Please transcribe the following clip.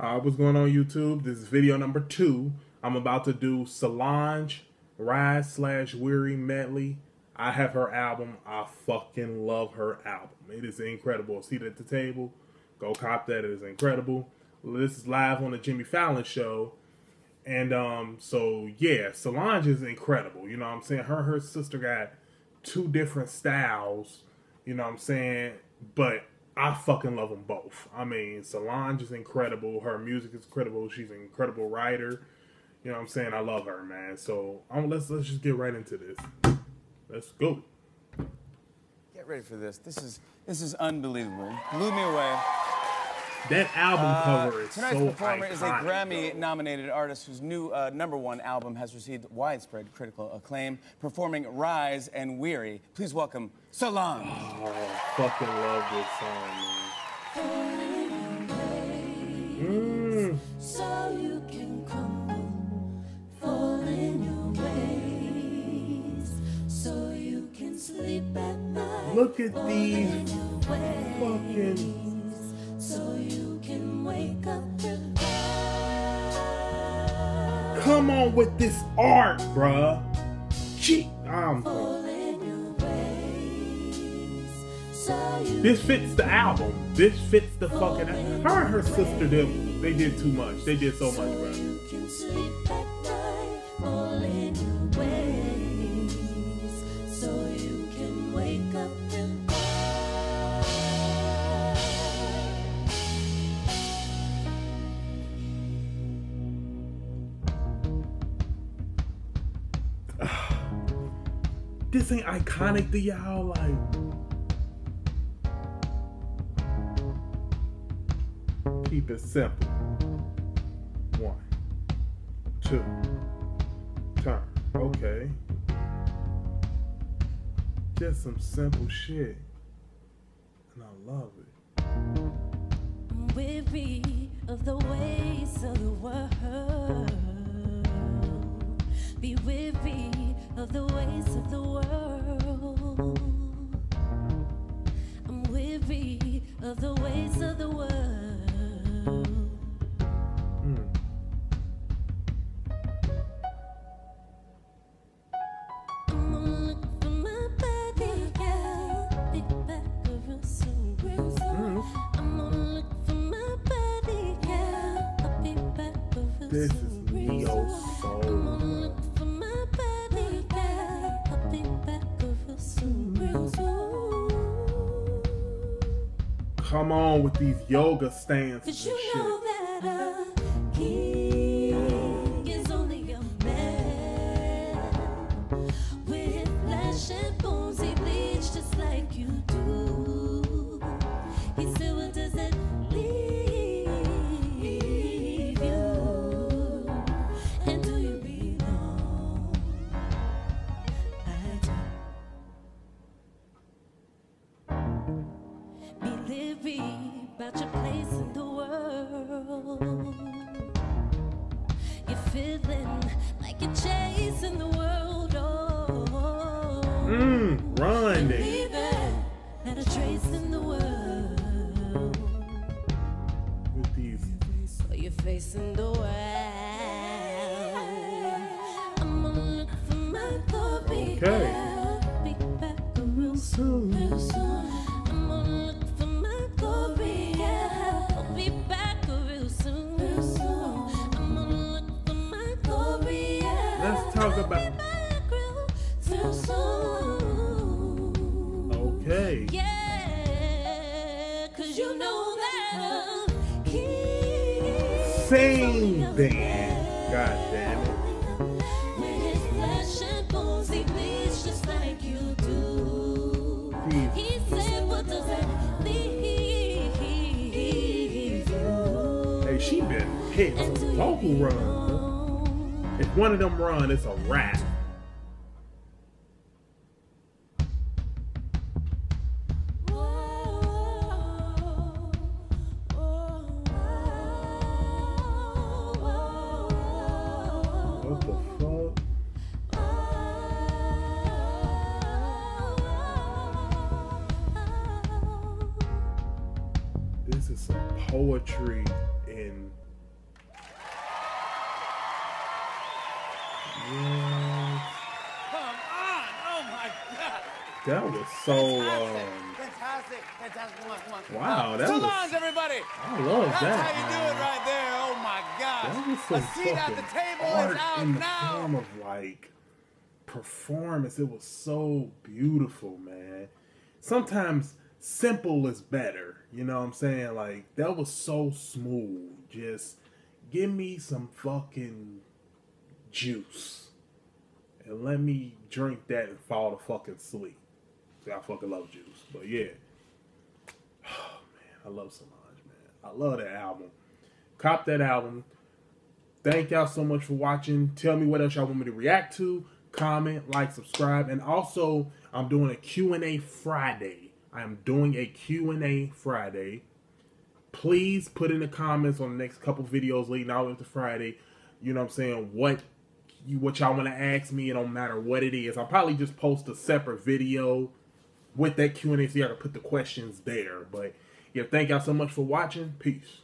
Uh, what's going on YouTube? This is video number two. I'm about to do Solange Rise slash Weary medley. I have her album. I fucking love her album. It is incredible. Seat at the table. Go cop that. It is incredible. This is live on the Jimmy Fallon show. And um, so yeah, Solange is incredible. You know what I'm saying? Her her sister got two different styles. You know what I'm saying? But I fucking love them both. I mean, Solange is incredible. Her music is incredible. She's an incredible writer. You know what I'm saying? I love her, man. So um, let's let's just get right into this. Let's go. Get ready for this. This is this is unbelievable. Blew me away. That album Uh, cover is tonight's so performer is a. Grammy-nominated artist whose new uh, number one album has received widespread critical acclaim, performing "Rise" and "Weary." Please welcome Solange. Oh, I fucking love this song, man. Mm. So you can crumble, fall in your ways. So you can sleep at night. Look at these in your ways. fucking- So you can wake up and Come on with this art, bruh. Gee, I'm. Um, fall in your ways. So you This fits the album. This fits the fucking. Her and her sister did. They did too much. They did so much, bro. This ain't iconic to y'all, like. Keep it simple. One, two, turn. Okay. Just some simple shit. And I love it. Weary of the ways of the world. Be weary of the ways of the world. I'm weary of the ways of the world. Mm. I'm gonna Come on with these yoga stances Be about your place in the world. You're feeling like you're chasing the world. Oh, Mmm, run it. leaving not a trace in the world. With these So you're facing the world. I'm gonna look for my glory. Okay. Be back. Real soon. Yeah, 'cause you know that Sing then. God damn it. With his flesh and bones, he bleeds just like you do. Jeez. He said, What does that leave you? Hey, she been hitting And do some you vocal belong? If one of them run, it's a wrap. is poetry in. Come on! Oh my god! That was so. Fantastic! Um, fantastic! Fantastic! Come on, come on. Wow, that Solange, was. Solange, everybody! I love That's that. That's how you man. do it right there. Oh my god! That was so A seat at the table is out in the now. form of like performance. It was so beautiful, man. Sometimes simple is better. You know what I'm saying? Like that was so smooth. Just give me some fucking juice and let me drink that and fall to fucking sleep. See, I fucking love juice, but yeah. Oh man, I love Solange, man. I love that album. Cop that album. Thank y'all so much for watching. Tell me what else y'all want me to react to. Comment, like, subscribe, and also I'm doing a Q&A Friday. I am doing a Q&A Friday. Please put in the comments on the next couple videos leading out into Friday. You know what I'm saying? What you what y'all want to ask me. It don't matter what it is. I'll probably just post a separate video with that Q&A so y'all can put the questions there. But yeah, thank y'all so much for watching. Peace.